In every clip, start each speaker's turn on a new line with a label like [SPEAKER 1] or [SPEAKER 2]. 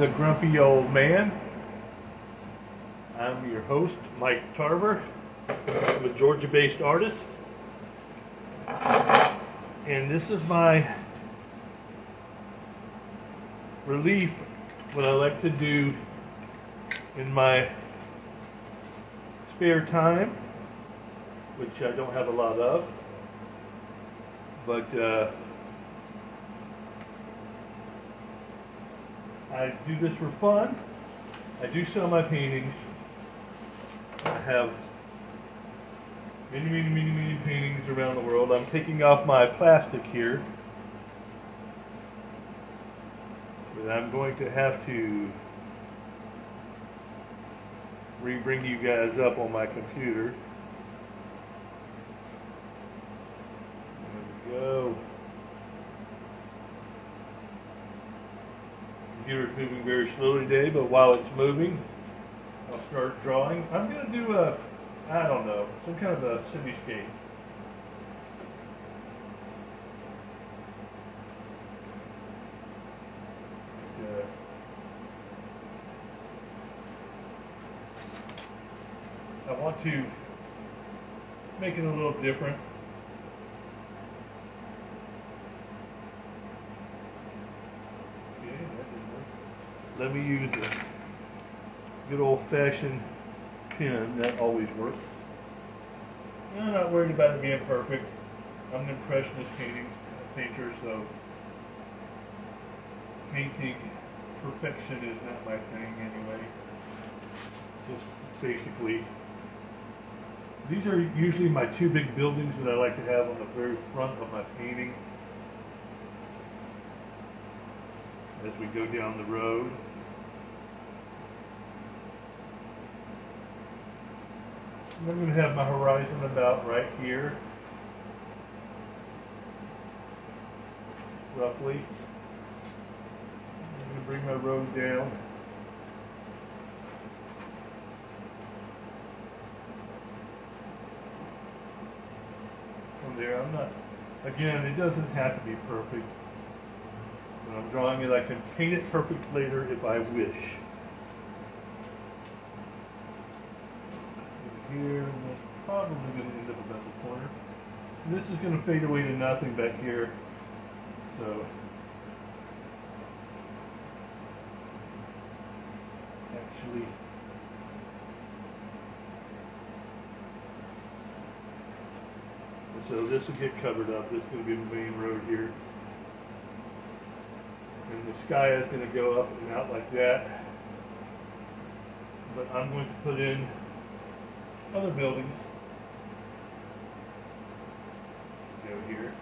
[SPEAKER 1] the Grumpy Old Man. I'm your host, Mike Tarver. I'm a Georgia based artist. And this is my relief, what I like to do in my spare time, which I don't have a lot of. But uh, I do this for fun. I do sell my paintings. I have many, many, many, many paintings around the world. I'm taking off my plastic here. But I'm going to have to re-bring you guys up on my computer. There we go. Computer's moving very slowly today, but while it's moving, I'll start drawing. I'm going to do a, I don't know, some kind of a cityscape. Uh, I want to make it a little different. Okay, that didn't work. Let me use a good old fashioned pen, that always works. I'm not worried about it being perfect. I'm an impressionist painting uh, painter, so painting perfection is not my thing anyway. Just basically these are usually my two big buildings that I like to have on the very front of my painting as we go down the road. I'm going to have my horizon about right here, roughly. I'm going to bring my road down. from there. I'm not, again, it doesn't have to be perfect. When I'm drawing it, I can paint it perfect later if I wish. Here, that's probably going to end up about the corner. This is going to fade away to nothing back here. So, actually, So this will get covered up. This is going to be the main road here. And the sky is going to go up and out like that. But I'm going to put in other buildings. Go here.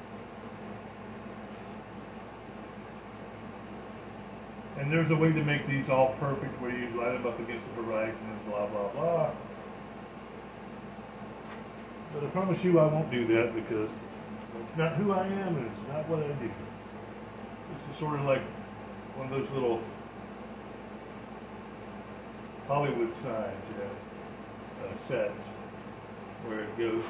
[SPEAKER 1] And there's a way to make these all perfect where you line them up against the horizon and blah, blah, blah. But I promise you I won't do that because it's not who I am and it's not what I do. This is sort of like one of those little Hollywood signs, you know, uh, sets where it goes.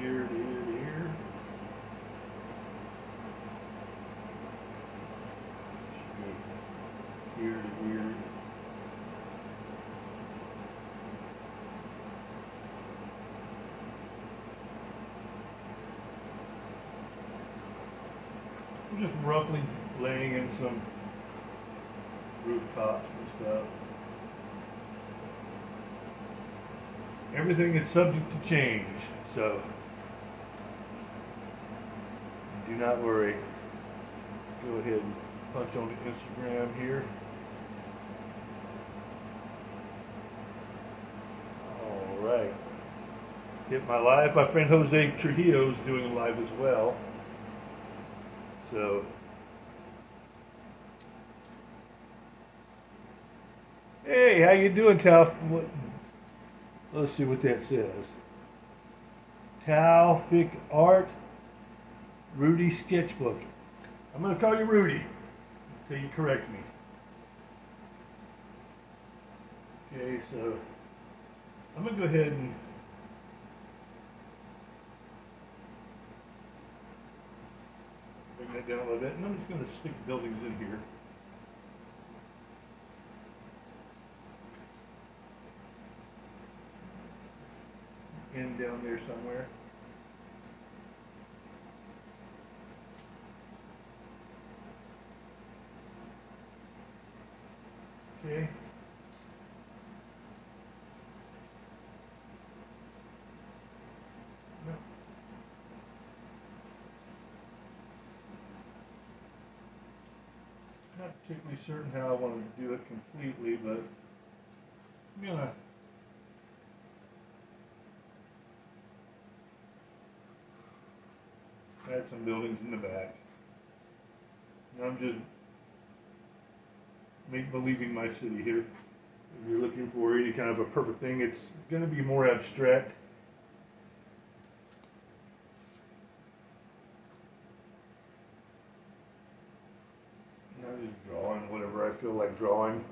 [SPEAKER 1] Here. Here to here. I'm just roughly laying in some rooftops and stuff. Everything is subject to change, so do not worry. Go ahead and punch on the Instagram here. All right. Hit my live. My friend Jose Trujillo is doing live as well. So, hey, how you doing, Tal? Let's see what that says. Talfic Art, Rudy Sketchbook. I'm going to call you Rudy until you correct me. Okay, so I'm going to go ahead and Bring that down a little bit, and I'm just gonna stick buildings in here. In down there somewhere. Okay. No. Not particularly certain how I want to do it completely, but I'm gonna add some buildings in the back. And I'm just make believing my city here. If you're looking for any kind of a perfect thing, it's going to be more abstract. And I'm just drawing whatever I feel like drawing.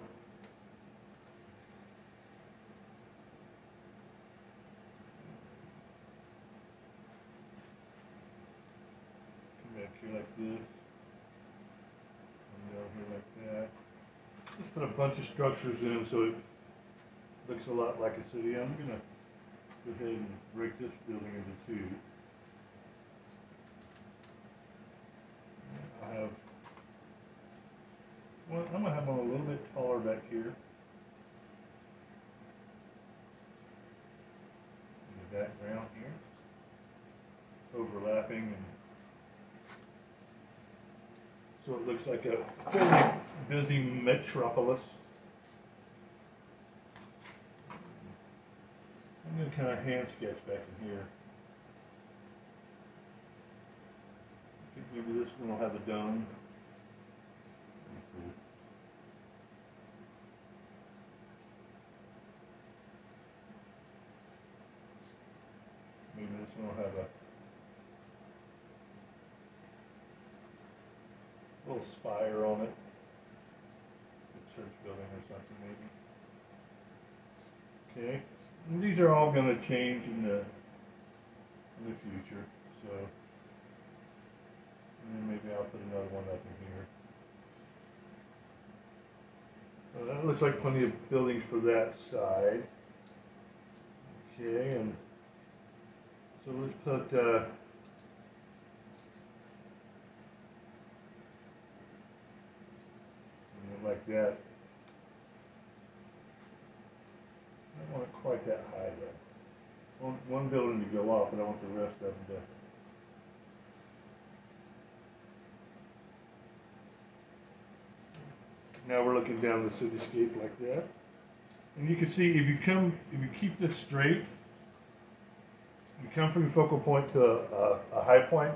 [SPEAKER 1] Come back here like this. And down here like that. Just put a bunch of structures in them, so it looks a lot like a city. I'm gonna go ahead and break this building into two. I have, well, I'm gonna have one a little bit taller back here. In the background here. Overlapping and it looks like a fairly busy metropolis. I'm going to kind of hand sketch back in here. Maybe this one will have a dome. Let's see. Maybe this one will have a little spire on it. Church building or something maybe. Okay. And these are all going to change in the in the future. So and then maybe I'll put another one up in here. That looks like plenty of buildings for that side. Okay, and so let's put uh, and like that. I don't want it quite that high though. One, one building to go off, but I want the rest of them to. Now we're looking down the cityscape like that. And you can see if you come, if you keep this straight, you come from your focal point to a, a high point.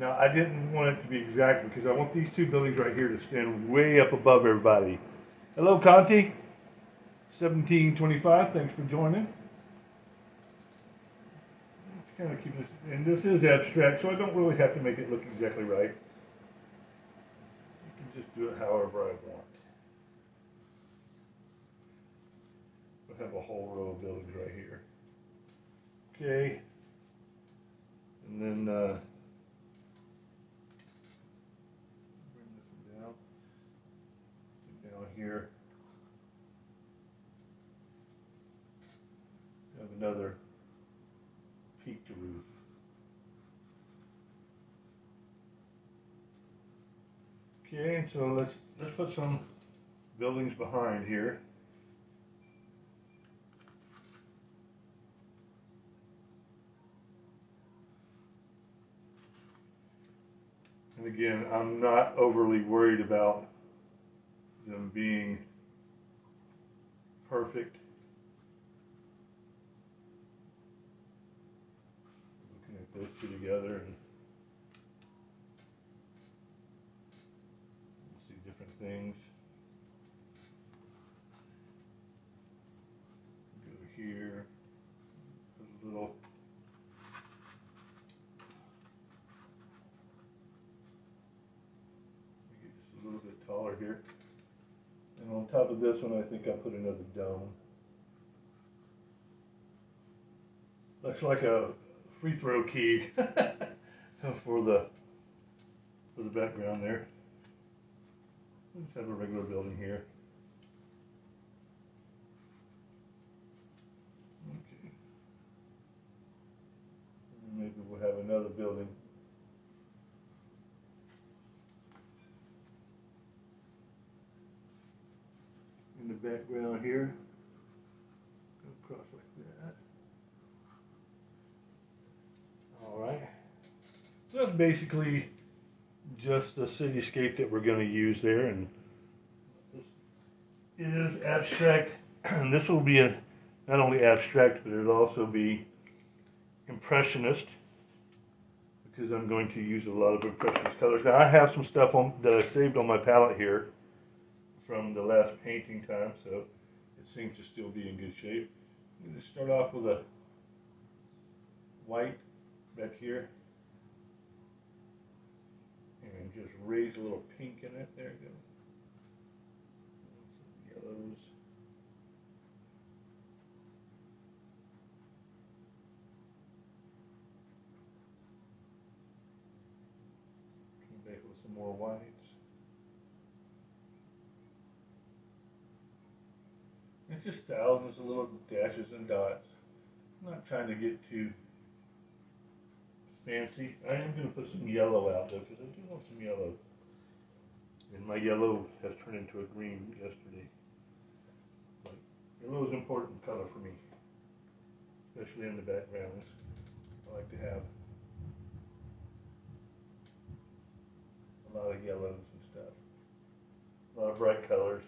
[SPEAKER 1] Now I didn't want it to be exact because I want these two buildings right here to stand way up above everybody. Hello, Conti. 1725, thanks for joining. Let's kind of keep this, and this is abstract, so I don't really have to make it look exactly right. You can just do it however I want. I have a whole row of buildings right here. Okay. And then, uh, bring this one down. Down here. Have another peaked roof. Okay, so let's let's put some buildings behind here. And again, I'm not overly worried about them being perfect. Looking at those two together and see different things. Go here, put a little Make it just a little bit taller here. This one, I think I'll put another dome. Looks like a free throw key for the for the background there. We just have a regular building here. Okay. Maybe we'll have another building. Background here. Go across like that. Alright. So that's basically just the cityscape that we're going to use there and this is abstract and this will be a not only abstract but it'll also be impressionist because I'm going to use a lot of impressionist colors. Now I have some stuff on that I saved on my palette here from the last painting time so it seems to still be in good shape. I'm going to start off with a white back here and just raise a little pink in it. There you go. Some yellows. Come back with some more whites. It's just thousands of little dashes and dots. I'm not trying to get too fancy. I am going to put some yellow out though, because I do want some yellow. And my yellow has turned into a green yesterday. But yellow is an important color for me, especially in the backgrounds. I like to have a lot of yellows and stuff, a lot of bright colors.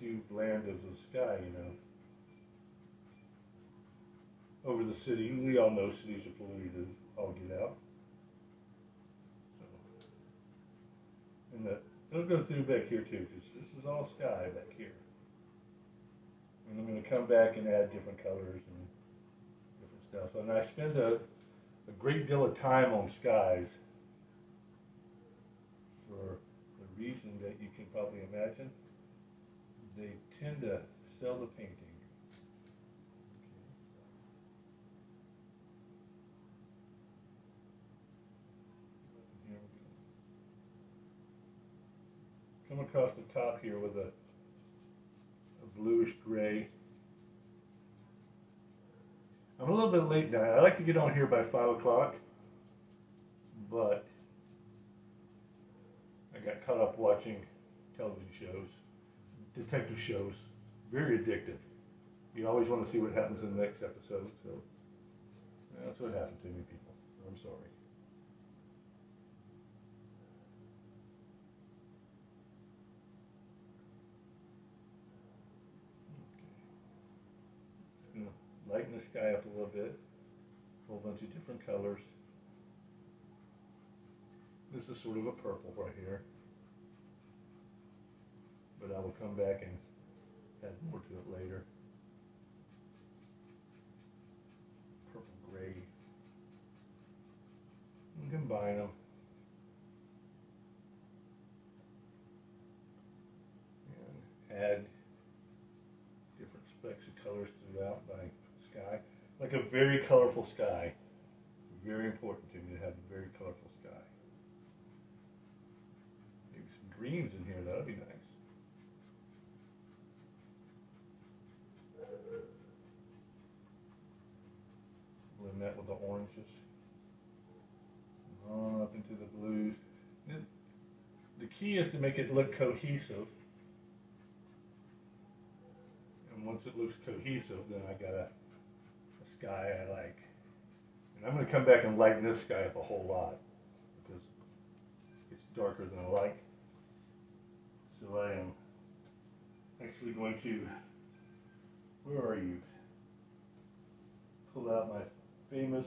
[SPEAKER 1] Too bland as the sky, you know. Over the city, we all know cities are polluted as all get out. So, and that it'll go through back here too, because this is all sky back here. And I'm going to come back and add different colors and different stuff. And I spend a, a great deal of time on skies for the reason that you can probably imagine they tend to sell the painting. Come across the top here with a, a bluish gray. I'm a little bit late now. I like to get on here by 5 o'clock, but I got caught up watching television shows detective shows. Very addictive. You always want to see what happens in the next episode. So that's what happened to me, people. I'm sorry. Lighten the sky up a little bit. A whole bunch of different colors. This is sort of a purple right here but I will come back and add more to it later. Purple gray. And combine them. And add different specks of colors throughout my sky. Like a very colorful sky. Very important to me to have a very colorful sky. Maybe some greens in here, that would be nice. That with the oranges. On up into the blues. The key is to make it look cohesive. And once it looks cohesive, then I got a, a sky I like. And I'm going to come back and lighten this sky up a whole lot because it's darker than I like. So I am actually going to, where are you? Pull out my famous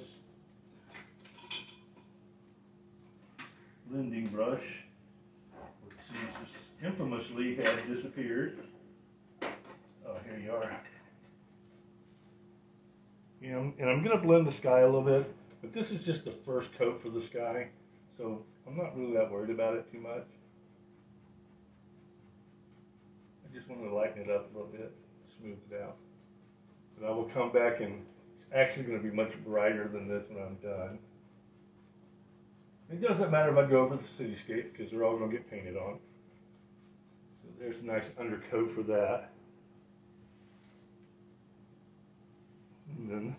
[SPEAKER 1] blending brush, which seems infamously had disappeared. Oh, here you are. And I'm going to blend the sky a little bit, but this is just the first coat for the sky, so I'm not really that worried about it too much. I just want to lighten it up a little bit, smooth it out. And I will come back and actually going to be much brighter than this when I'm done. It doesn't matter if I go over the cityscape because they're all going to get painted on. So there's a nice undercoat for that. And then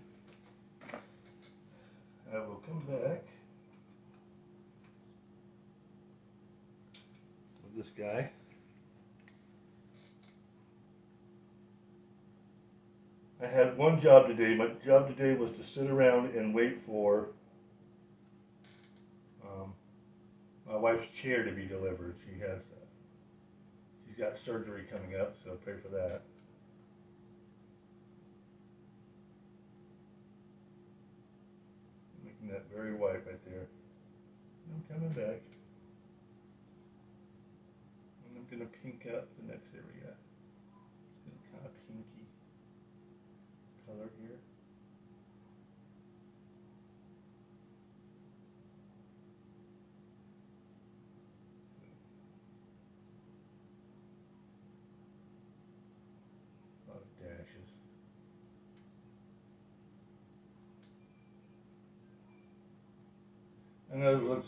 [SPEAKER 1] I will come back with this guy. I had one job today. My job today was to sit around and wait for um, my wife's chair to be delivered. She has, uh, she's got surgery coming up, so pray for that. Making that very white right there. I'm coming back. And I'm gonna pink up the next area. It's kind of pinky color here. A lot of dashes. I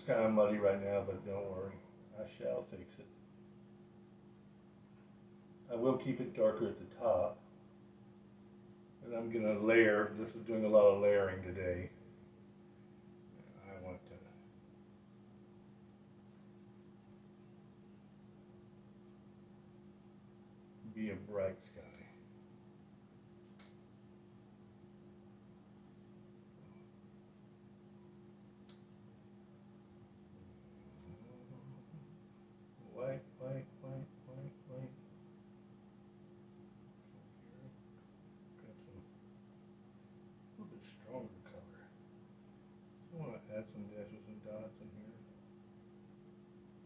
[SPEAKER 1] know it looks kind of muddy right now, but don't worry. I shall fix it. I will keep it darker at the top. And I'm going to layer. This is doing a lot of layering today. I want to be a bright sky. White, white, white, white, white. Here. Got some a little bit stronger color. I want to add some dashes and dots in here.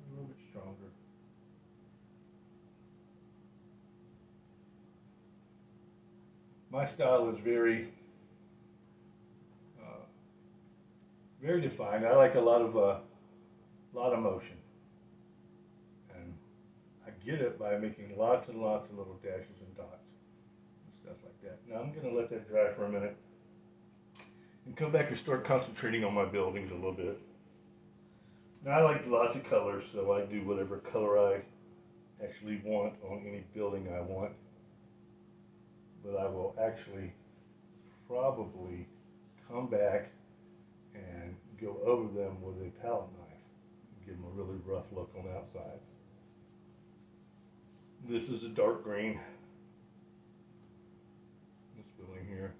[SPEAKER 1] A little bit stronger. My style is very, uh, very defined. I like a lot of, uh, lot of motion, and I get it by making lots and lots of little dashes and dots and stuff like that. Now I'm going to let that dry for a minute and come back and start concentrating on my buildings a little bit. Now I like lots of colors, so I do whatever color I actually want on any building I want. But I will actually probably come back and go over them with a palette knife, and give them a really rough look on the outside. This is a dark green. This building here.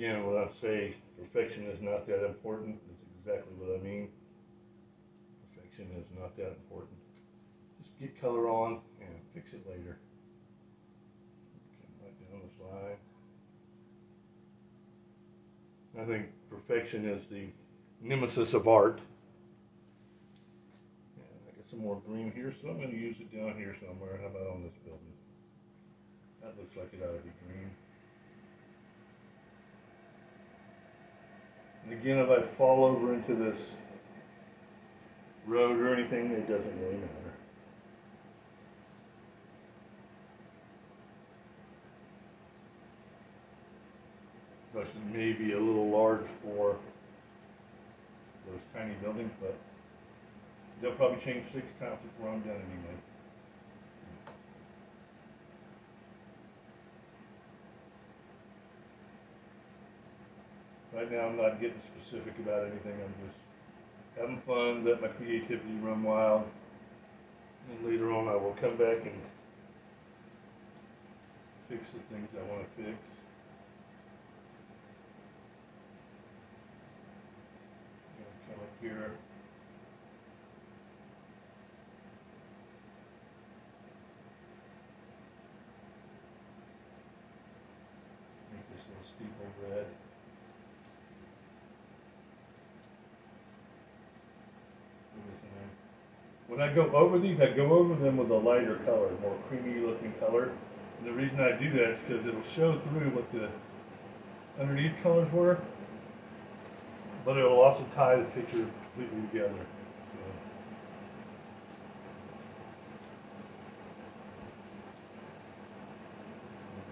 [SPEAKER 1] Again, when I say perfection is not that important, that's exactly what I mean. Perfection is not that important. Just get color on and fix it later. Come right down the slide. I think perfection is the nemesis of art. And I got some more green here, so I'm going to use it down here somewhere. How about on this building? That looks like it ought to be green. And again, if I fall over into this road or anything, it doesn't really matter. Brush may be a little large for those tiny buildings, but they'll probably change six times before I'm done anyway. Right now, I'm not getting specific about anything. I'm just having fun, let my creativity run wild. And later on, I will come back and fix the things I want to fix. Come up here. When I go over these, I go over them with a lighter color, more creamy looking color. And the reason I do that is because it'll show through what the underneath colors were, but it will also tie the picture completely together.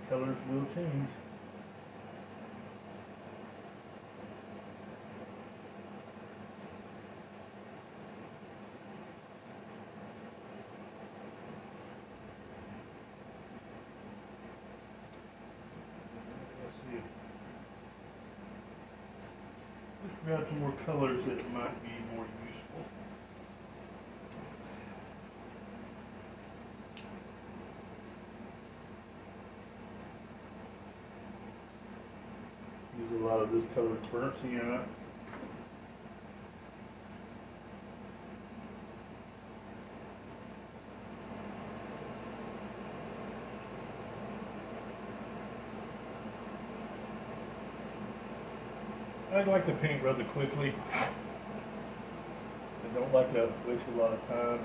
[SPEAKER 1] Colors will change. Grab some more colors that might be more useful. Use a lot of this colored burnt sienna. Like to paint rather quickly. I don't like to waste a lot of time.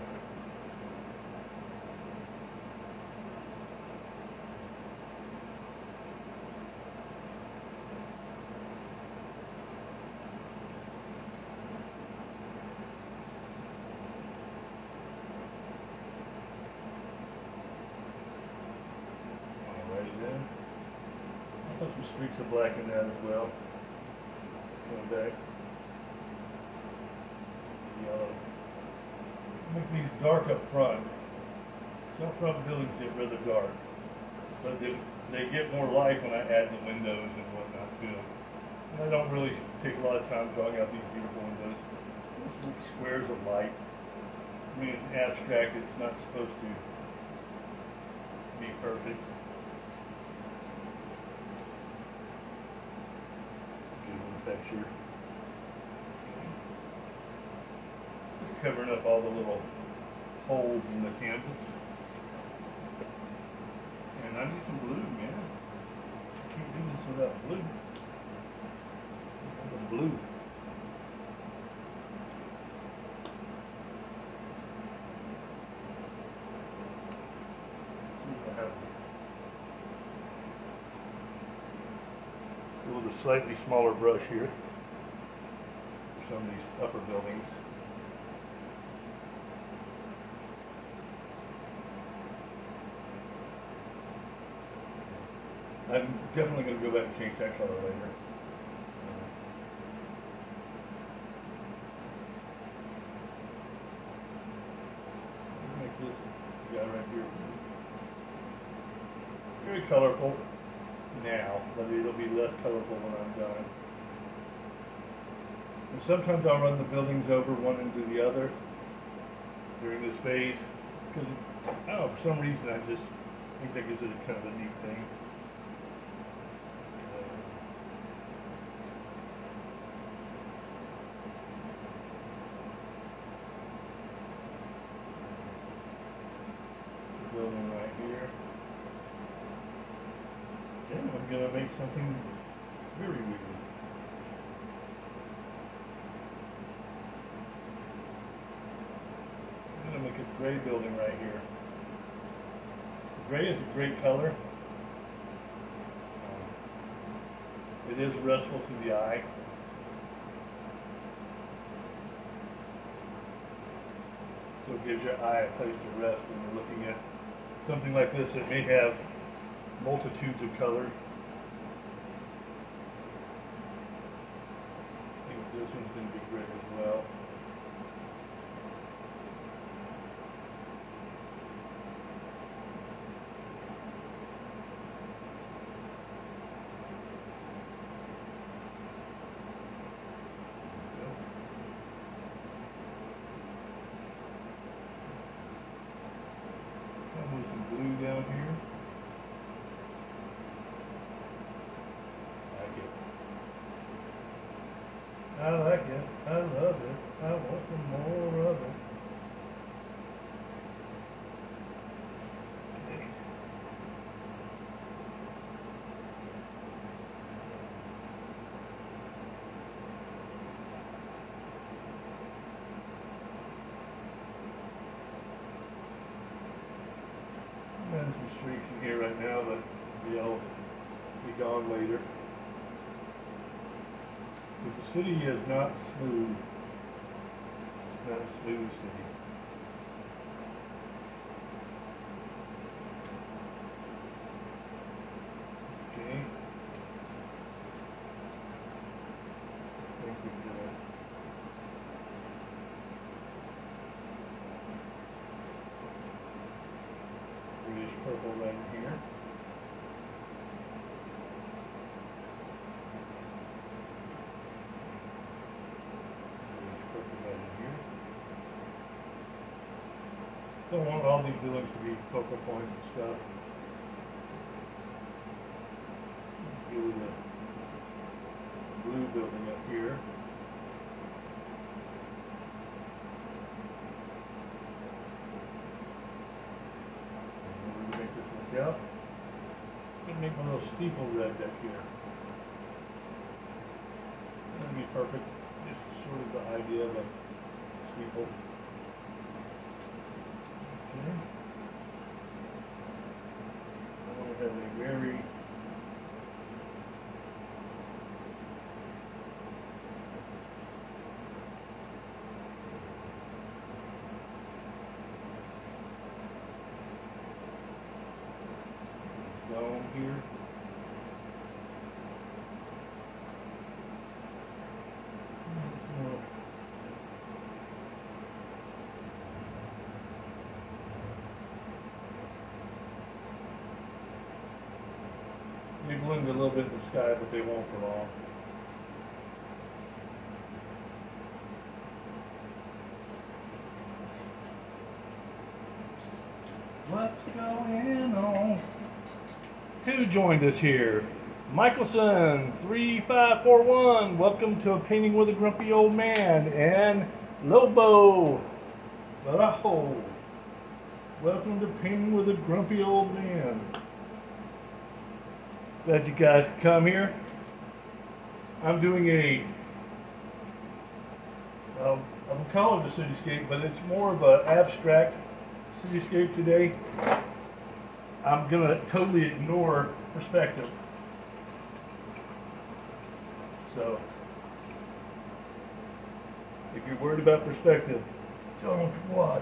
[SPEAKER 1] Alrighty then. I'll put some streaks of black in that as well. Going back. Yellow. Make these dark up front. Some front buildings get rather dark. But they, they get more life when I add the windows and whatnot to them. And I don't really take a lot of time drawing out these beautiful windows. Squares of light. I mean, it's abstract, it's not supposed to be perfect. A texture. Covering up all the little holes in the canvas. And I need some blue, this without blue. The blue. With a slightly smaller brush here. For some of these upper buildings. I'm definitely going to go back and change that color later. Make this guy right here. Very colorful now, but it'll be less colorful when I'm done. And sometimes I'll run the buildings over one into the other during this phase because I oh, don't know for some reason I just think that gives it a kind of a neat thing. The building right here. Then I'm gonna make something very weird. I'm gonna make a gray building right here. Gray is a great color. Um, It is restful to the eye. So it gives your eye a place to rest when you're looking at something like this that may have multitudes of colors. I think this one's going to be great as well. I'll move some blue down here. Like it. I like it. I love it. I want some more of it. Okay. And some streaks in here right now that will be gone later. But the city is not smooth. It's not a smooth city. purple right in here. There's purple right in here. I don't want all these buildings to be focal points and stuff. With uh, the blue building up here. We're gonna make my little steeple red back here. That'd be perfect. Just sort of the idea of a steeple. Okay. I want to have a very dome here. They blend a little in but they won't for long. What's going on? Who joined us here? Michelson, 3541, welcome to a painting with a grumpy old man. And Lobo, Barajo, welcome to painting with a grumpy old man. Glad you guys come here. I'm doing a, well, I'm calling it a cityscape, but it's more of an abstract cityscape today. I'm gonna totally ignore perspective. So, if you're worried about perspective, don't watch.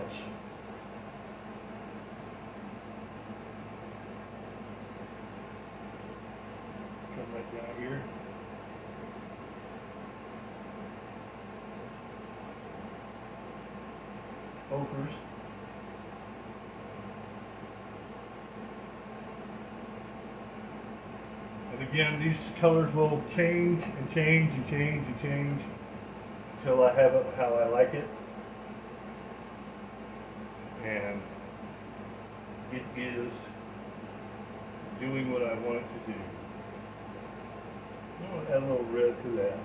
[SPEAKER 1] Come right down here. Ochres. And again, these colors will change and change and change and change until I have it how I like it. And it is doing what I want it to do. I want to add a little red to that.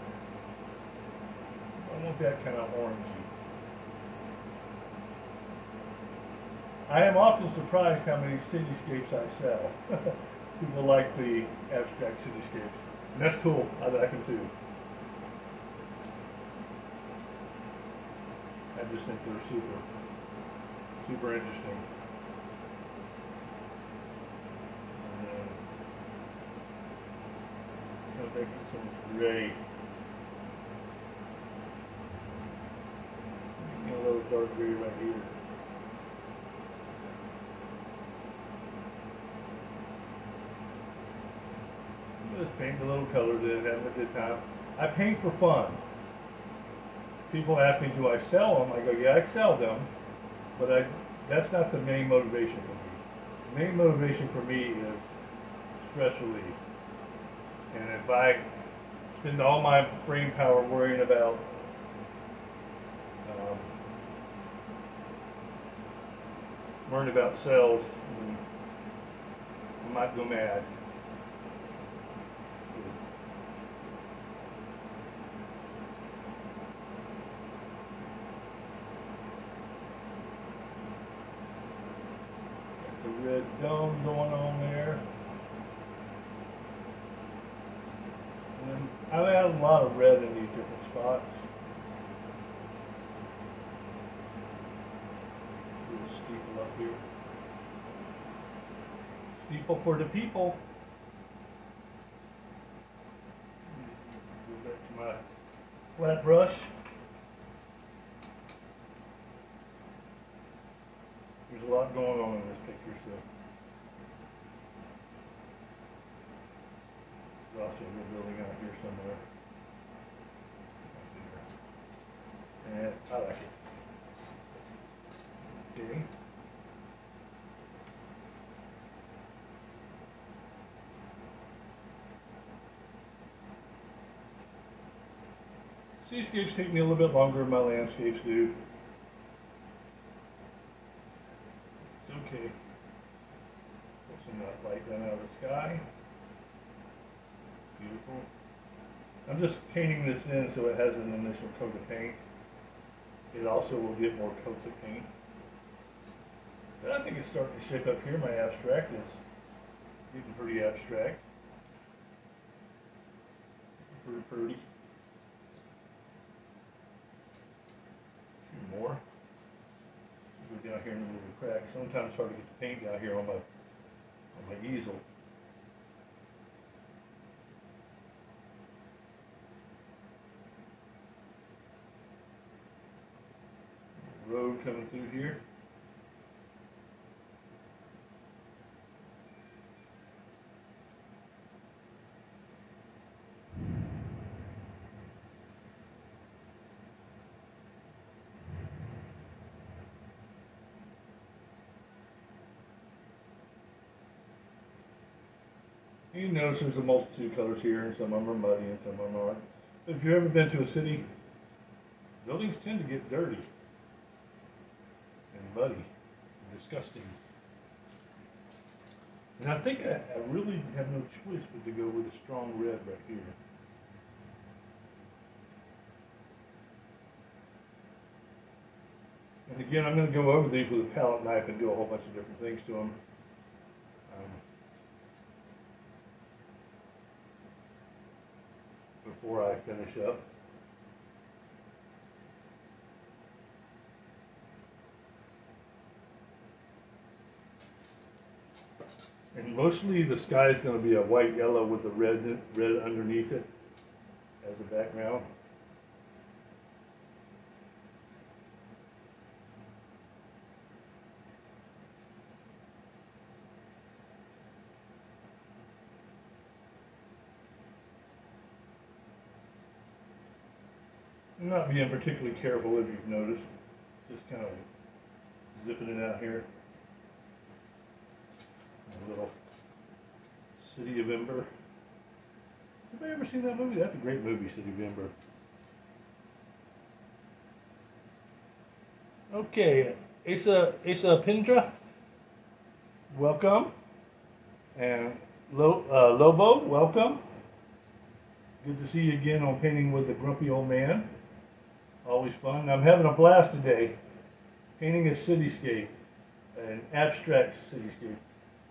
[SPEAKER 1] I want that kind of orangey. I am often surprised how many cityscapes I sell. People like the abstract cityscapes. And that's cool. I like them too. I just think they're super, super interesting. And, uh, I'm making some gray. Making a little dark gray right here. Just paint a little colors in, having a good time. I paint for fun. People ask me, do I sell them? I go, yeah, I sell them, but I, that's not the main motivation for me. The main motivation for me is stress relief. And if I spend all my brain power worrying about um, worrying about sales, I might go mad. Got the red dome going on there. And then I a lot of red in these different spots. A steeple up here. Steeple for the people. Go back to my flat brush. There's a lot going on in this picture, so. There's also a little building out here somewhere. Right there. And I like it. Okay. Seascapes take me a little bit longer than my landscapes do. It's okay. Pull some light down out of the sky. Beautiful. I'm just painting this in so it has an initial coat of paint. It also will get more coats of paint. But I think it's starting to shape up here. My abstract is getting pretty abstract. Pretty pretty. Two more. Go down here in the little crack. Sometimes it's hard to get the paint down here on my on my easel. Road coming through here. You notice there's a multitude of colors here, and some of them are muddy and some of them aren't. If you've ever been to a city, buildings tend to get dirty and muddy and disgusting. And I think I, I really have no choice but to go with a strong red right here. And again, I'm going to go over these with a palette knife and do a whole bunch of different things to them. Um, before I finish up. And mostly the sky is going to be a white yellow with the red red underneath it as a background. Not being particularly careful if you've noticed. Just kind of zipping it out here. A little City of Ember. Have I ever seen that movie? That's a great movie, City of Ember. Okay, Asa Asa Pindra, welcome. And Lo, uh, Lobo, welcome. Good to see you again on Painting with the Grumpy Old Man. Always fun. I'm having a blast today painting a cityscape, an abstract cityscape.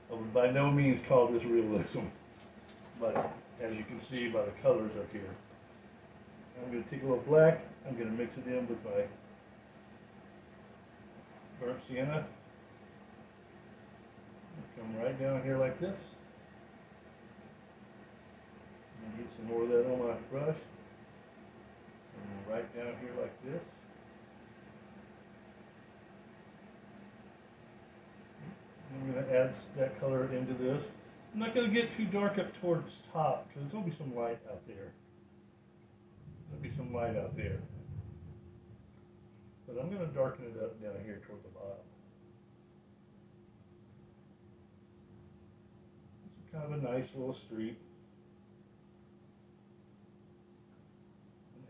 [SPEAKER 1] I would by no means call this realism, but as you can see by the colors up here. I'm going to take a little black, I'm going to mix it in with my burnt sienna. Come right down here like this. Get some more of that on my brush right down here like this. I'm going to add that color into this. I'm not going to get too dark up towards top because there's going to be some light out there. There'll be some light out there. But I'm going to darken it up down here toward the bottom. It's kind of a nice little street.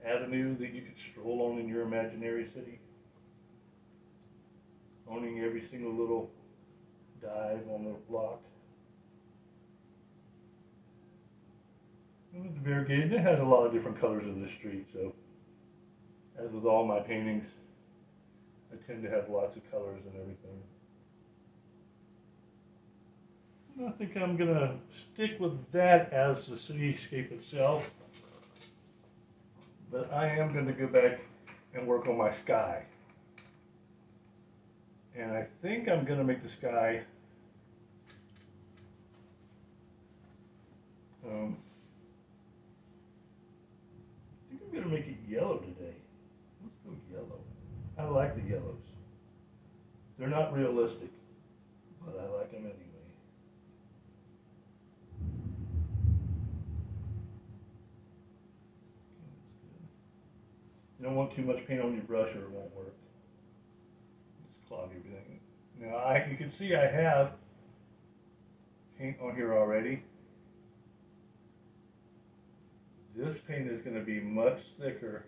[SPEAKER 1] Avenue that you could stroll on in your imaginary city. Owning every single little dive on the block. And the variegated, it has a lot of different colors in the street, so as with all my paintings, I tend to have lots of colors and everything. And I think I'm going to stick with that as the cityscape itself. But I am going to go back and work on my sky. And I think I'm going to make the sky um, I think I'm going to make it yellow today. Let's go yellow. I like the yellows. They're not realistic, but I like them anyway. You don't want too much paint on your brush or it won't work. Just clog everything. Now I, you can see I have paint on here already. This paint is going to be much thicker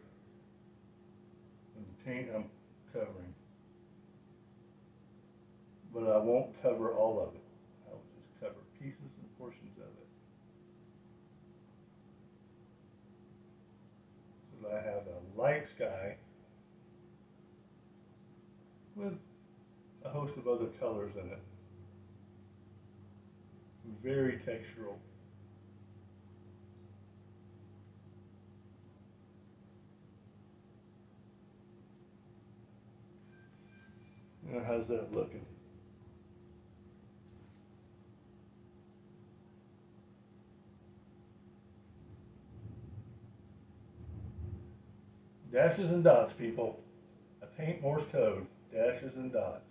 [SPEAKER 1] than the paint I'm covering. But I won't cover all of it. I'll just cover pieces and portions of it. So I have a light sky with a host of other colors in it. Very textural. How's that looking? Dashes and dots, people. I paint Morse code. Dashes and dots.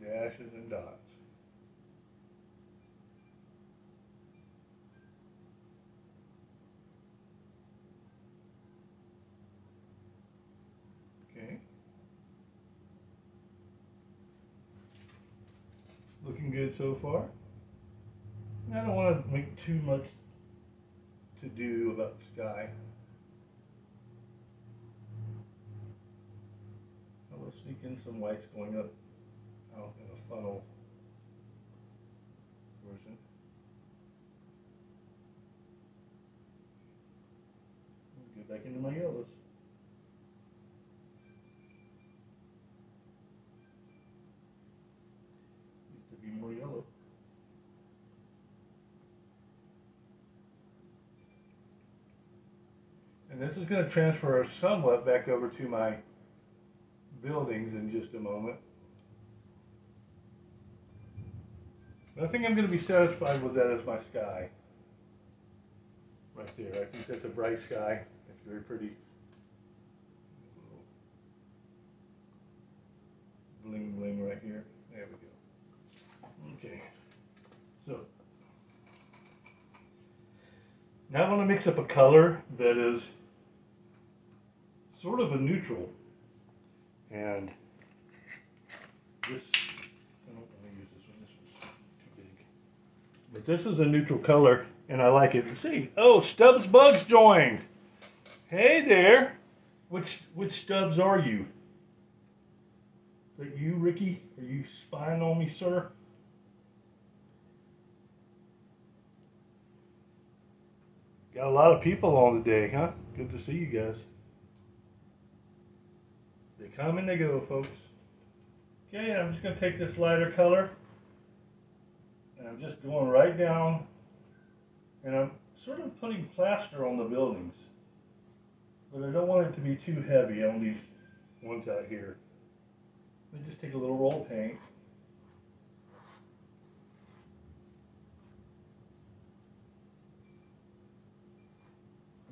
[SPEAKER 1] Dashes and dots. Okay. Looking good so far. I don't want to make too much to do about the sky. I will sneak in some whites going up out in a funnel version. Get back into my yellows. Needs to be more yellow. And this is going to transfer somewhat back over to my buildings in just a moment. I think I'm going to be satisfied with that as my sky. Right there. I think that's a bright sky. It's very pretty. Bling bling right here. There we go. Okay. So now I want to mix up a color that is sort of a neutral. And this, I don't want to use this one, this one's too big. But this is a neutral color, and I like it. See, oh, Stubbs Bugs joined. Hey there. Which which Stubbs are you? Is that you, Ricky? Are you spying on me, sir? Got a lot of people on today, huh? Good to see you guys. They come and they go, folks. Okay, I'm just going to take this lighter color and I'm just going right down and I'm sort of putting plaster on the buildings. But I don't want it to be too heavy on these ones out here. Let me just take a little roll paint.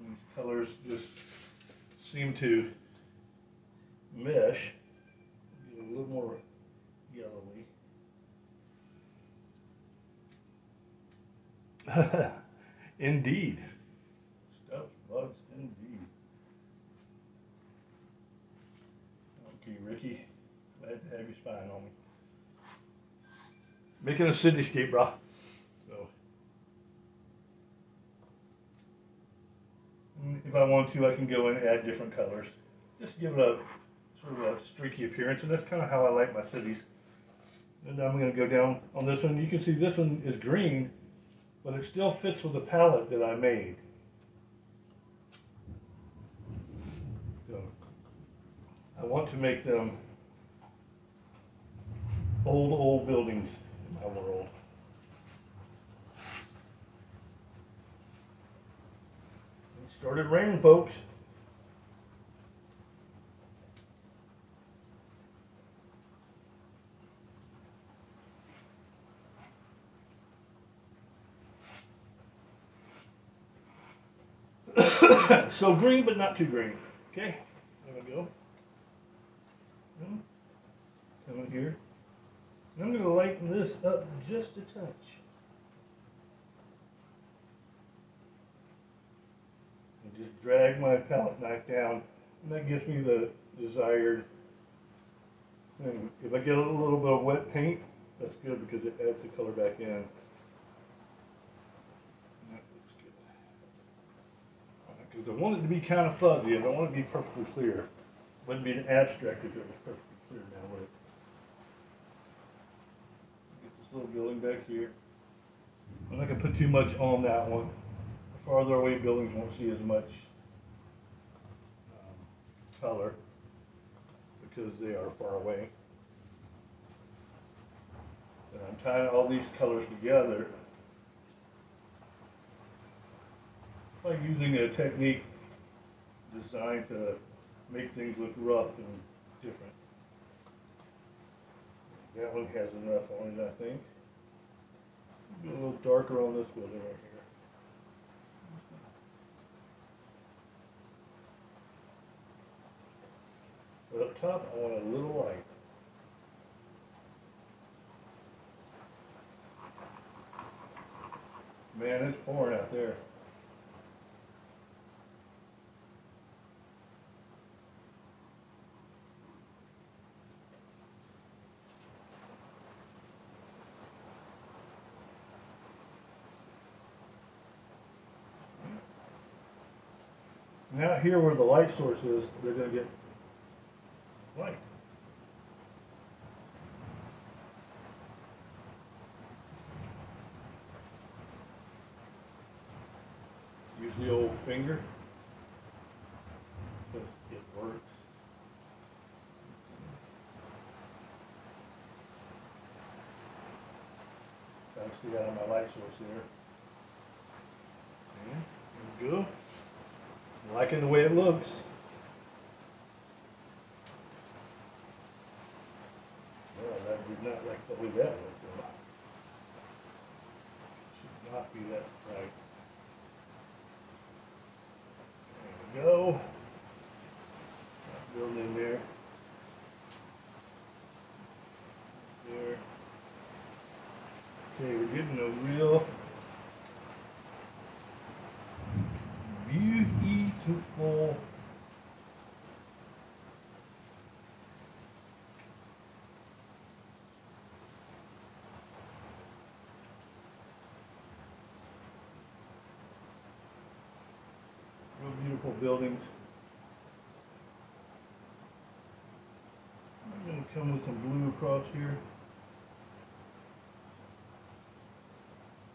[SPEAKER 1] These colors just seem to mesh. A little more yellowy. indeed. Stubbs Bugs indeed. Okay, Ricky. Glad to have you spying on me. Making a cityscape, brah. So. If I want to, I can go and add different colors. Just give it a sort of a streaky appearance, and that's kind of how I like my cities. And I'm going to go down on this one. You can see this one is green, but it still fits with the palette that I made. So I want to make them old, old buildings in my world. It started raining, folks. so green, but not too green. Okay, there we go. Hmm. Come in here. I'm going to lighten this up just a touch. And just drag my palette knife down, and that gives me the desired thing. If I get a little bit of wet paint, that's good because it adds the color back in. That looks good. Because I want it to be kind of fuzzy. I don't want it to be perfectly clear. It Wouldn't be an abstract if it was perfectly clear now, would it? Get this little building back here. I'm not gonna put too much on that one. The farther away buildings won't see as much um, color because they are far away. And I'm tying all these colors together by using a technique designed to make things look rough and different. That one has enough on it, I think. A little darker on this building right here. But up top, I want a little light. Man, it's pouring out there. Now here where the light source is, they're gonna get light. Use the old finger. It works. To see that on my light source there. Okay, there we go. Liking the way it looks. Did not like the way that looked. Should not be that bright. There we go. Got Building in there. There. Okay, we're getting a real beautiful real beautiful buildings. I'm gonna come with some blue across here.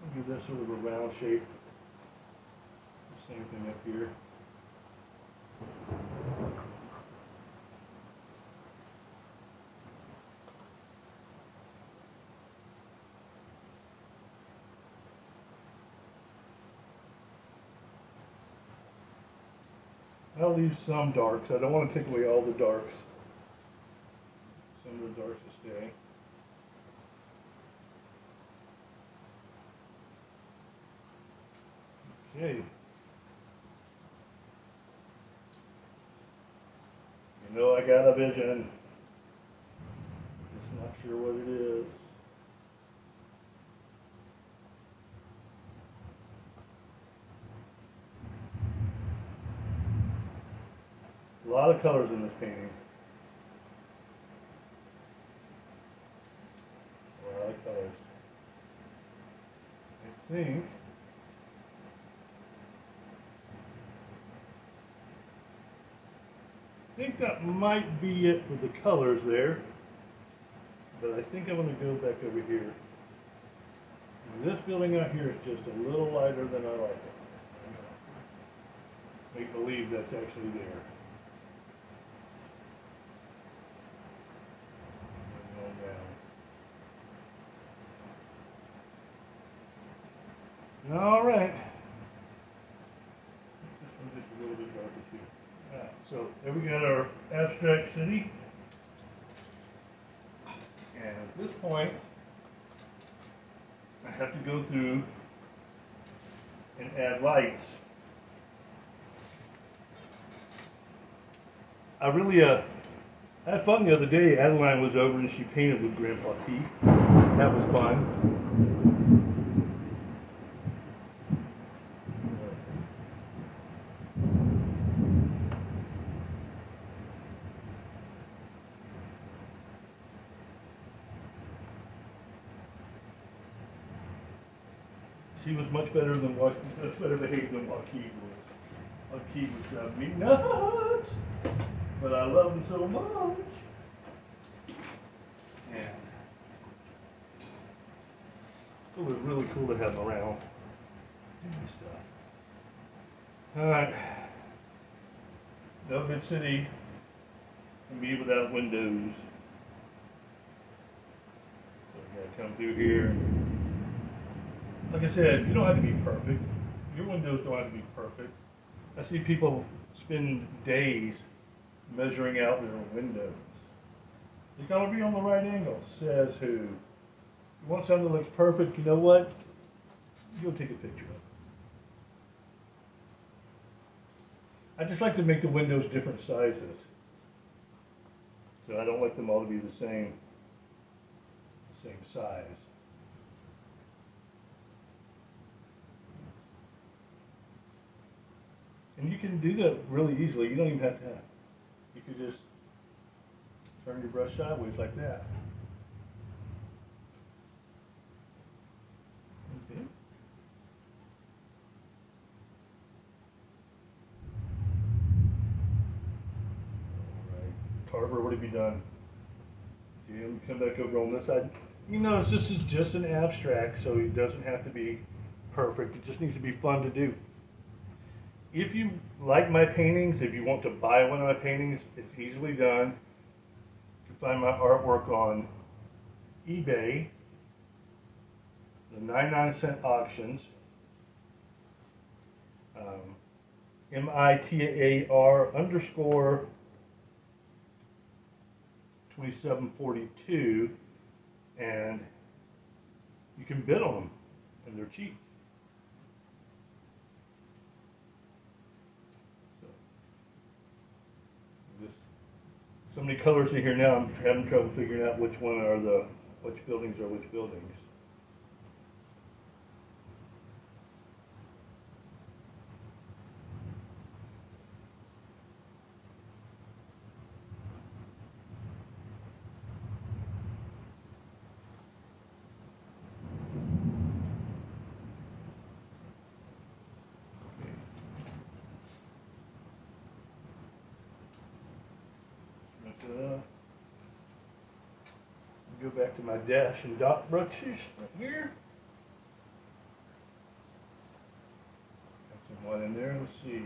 [SPEAKER 1] I'll give that sort of a round shape. Same thing up here. I'll leave some darks. I don't want to take away all the darks. Some of the darks will stay. Okay. You know I got a vision. Just not sure what it is. A lot colors in this painting. A lot of colors. I think I think that might be it for the colors there. But I think I'm going to go back over here. This building out here is just a little lighter than I like it. Make believe that's actually there. And going down. All right. So there we got our abstract city. And at this point, I have to go through and add lights. I really, uh, had fun the other day. Adeline was over and she painted with Grandpa T. That was fun. She was much better than what, much better behaved than Joaquin was. Joaquin was driving me nuts. but I love them so much. And it was really cool to have them around. doing stuff. All right. No good city can be without windows. So we gotta come through here. Like I said, you don't have to be perfect. Your windows don't have to be perfect. I see people spend days measuring out their windows. They gotta be on the right angle, says who. You want something that looks perfect, you know what? You'll take a picture of it. I just like to make the windows different sizes. So I don't like them all to be the same, the same size. And you can do that really easily. You don't even have to have. You could just turn your brush sideways like that. Okay. All right. Tarver, what have you done? Jim, come back over on this side. You notice this is just an abstract, so it doesn't have to be perfect. It just needs to be fun to do if you like my paintings, if you want to buy one of my paintings, it's easily done. You can find my artwork on eBay, the 99 cent auctions, um, M-I-T-A-R underscore 2742, and you can bid on them, and they're cheap. Just so many colors in here now, I'm having trouble figuring out which one are the, which buildings are which buildings. Okay. But, uh, Go back to my dash and dot brushes right here. Got some white in there, let's see.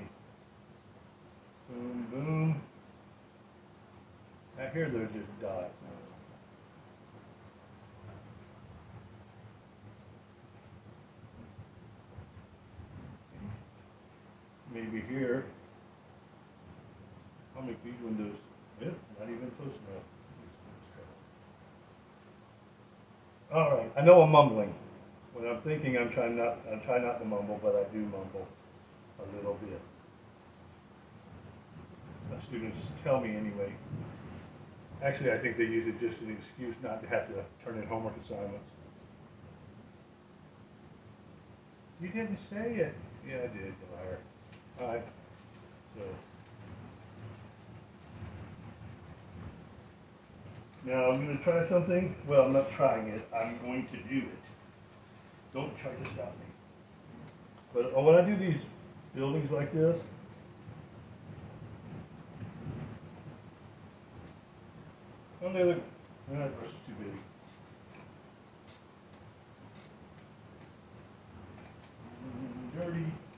[SPEAKER 1] Boom, boom. Out here they're just dots. Maybe here. I'll make these windows, yeah, not even close enough. All right, I know I'm mumbling. When I'm thinking, I'm trying not, I'm trying not to mumble, but I do mumble a little bit. My students tell me anyway. Actually, I think they use it just as an excuse not to have to turn in homework assignments. You didn't say it. Yeah, I did, liar. All right, so. Now I'm going to try something. Well, I'm not trying it. I'm going to do it. Don't try to stop me. But when I do these buildings like this, oh, they look, brush is too big. Mm, Dirty. Look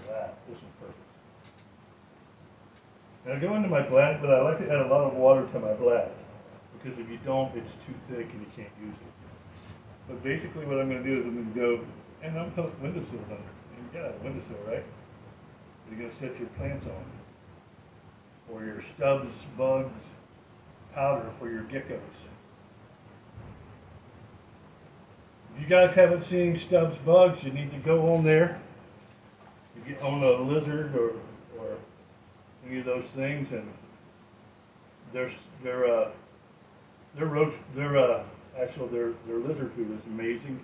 [SPEAKER 1] at that. This is perfect. And I go into my black, but I like to add a lot of water to my black because if you don't, it's too thick and you can't use it. But basically, what I'm going to do is I'm going to go, and I'm put windowsills under. And you got a windowsill, right? You're going to set your plants on, or your stubs, bugs, powder for your geckos. If you guys haven't seen Stubbs Bugs, you need to go on there. You get on a lizard or, or of those things, and their their uh, their roach their uh, actual their their lizard food is amazing.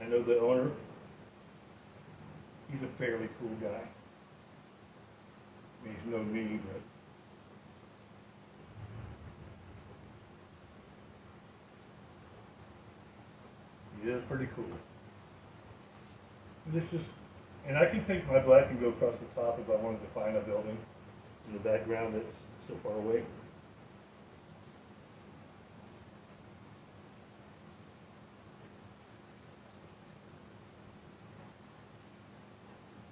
[SPEAKER 1] I know the owner. He's a fairly cool guy. I mean, he's no me, but he is pretty cool. And it's just And I can take my black and go across the top if I wanted to find a building in the background that's so far away.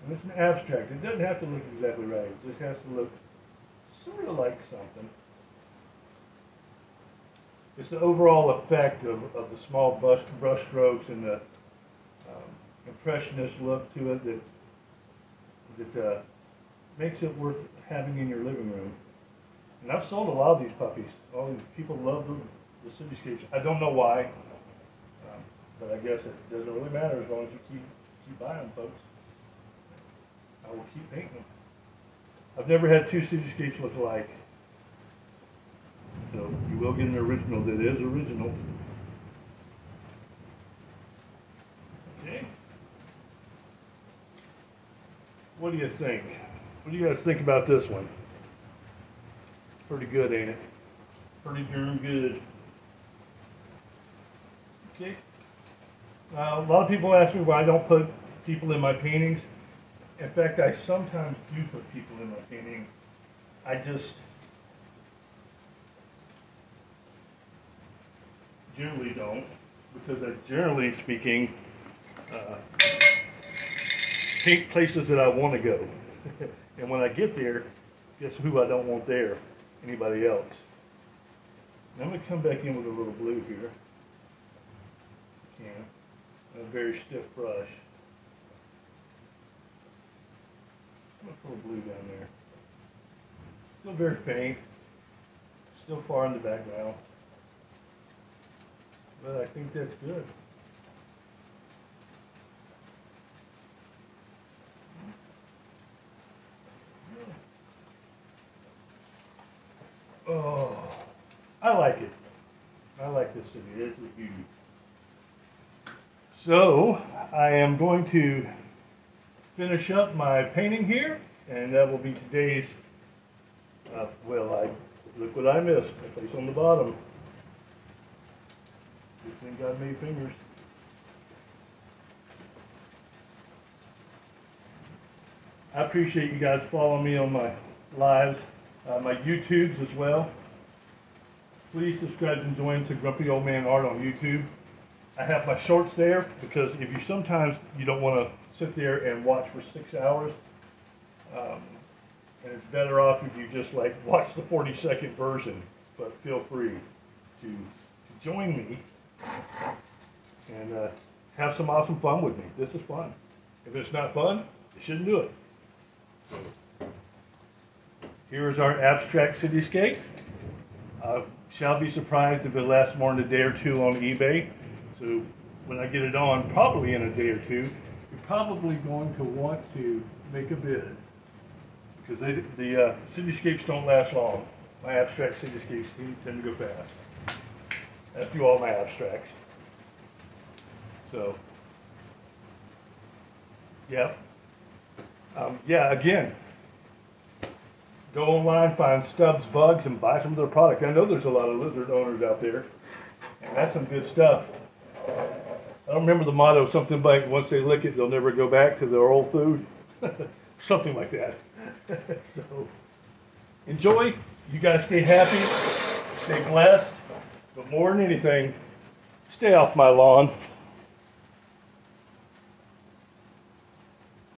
[SPEAKER 1] And it's an abstract. It doesn't have to look exactly right. It just has to look sort of like something. It's the overall effect of, of the small brush, brush strokes and the um, impressionist look to it that that uh, makes it worth having in your living room. And I've sold a lot of these puppies. All these people love the, the cityscapes. I don't know why, um, but I guess it doesn't really matter as long as you keep keep buying them, folks. I will keep painting them. I've never had two cityscapes look alike. So you will get an original that is original. Okay. What do you think? What do you guys think about this one? Pretty good, ain't it? Pretty darn good. Okay. Uh, a lot of people ask me why I don't put people in my paintings. In fact, I sometimes do put people in my painting. I just generally don't, because I generally speaking uh, paint places that I want to go. and when I get there, guess who I don't want there? Anybody else. I'm going to come back in with a little blue here. And a very stiff brush. I'm going to put a blue down there. Still very faint. Still far in the background. But I think that's good. Oh, I like it. I like this city. It's a beauty. So, I am going to finish up my painting here, and that will be today's, uh, well, I, look what I missed, a place on the bottom. Good thing God made fingers. I appreciate you guys following me on my lives, uh, my YouTubes as well. Please subscribe and join to Grumpy Old Man Art on YouTube. I have my shorts there because if you sometimes you don't want to sit there and watch for six hours, um, and it's better off if you just like watch the 40 second version. But feel free to, to join me and uh, have some awesome fun with me. This is fun. If it's not fun, you shouldn't do it. Here is our abstract cityscape. Uh, shall be surprised if it lasts more than a day or two on eBay. So when I get it on, probably in a day or two, you're probably going to want to make a bid because they, the uh, cityscapes don't last long. My abstract cityscapes tend to go fast. That's do all my abstracts. So, yep. Um, yeah, again, go online, find Stubbs Bugs, and buy some of their product. I know there's a lot of lizard owners out there, and that's some good stuff. I don't remember the motto, something like once they lick it, they'll never go back to their old food. something like that. so, enjoy. You guys stay happy, stay blessed, but more than anything, stay off my lawn.